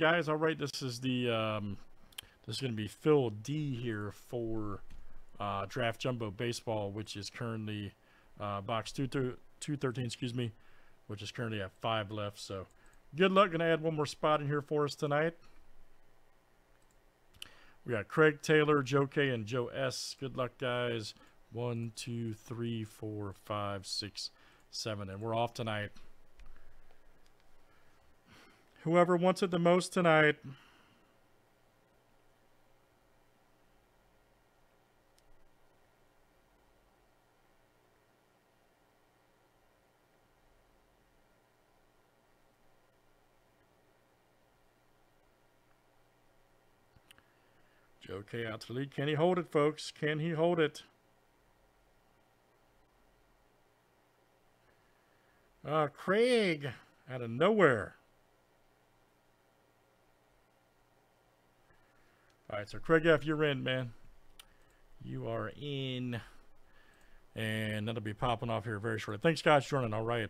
guys. All right, this is the um, this is going to be Fill D here for uh, Draft Jumbo Baseball, which is currently uh, box two two thirteen. Excuse me, which is currently at five left. So good luck. Going to add one more spot in here for us tonight. We got Craig Taylor, Joe K, and Joe S. Good luck, guys. One, two, three, four, five, six, seven, and we're off tonight. Whoever wants it the most tonight. Joe K out to lead. Can he hold it, folks? Can he hold it? Uh, Craig out of nowhere. Right, so Craig F., you're in, man. You are in. And that'll be popping off here very shortly. Thanks, guys, for joining. All right.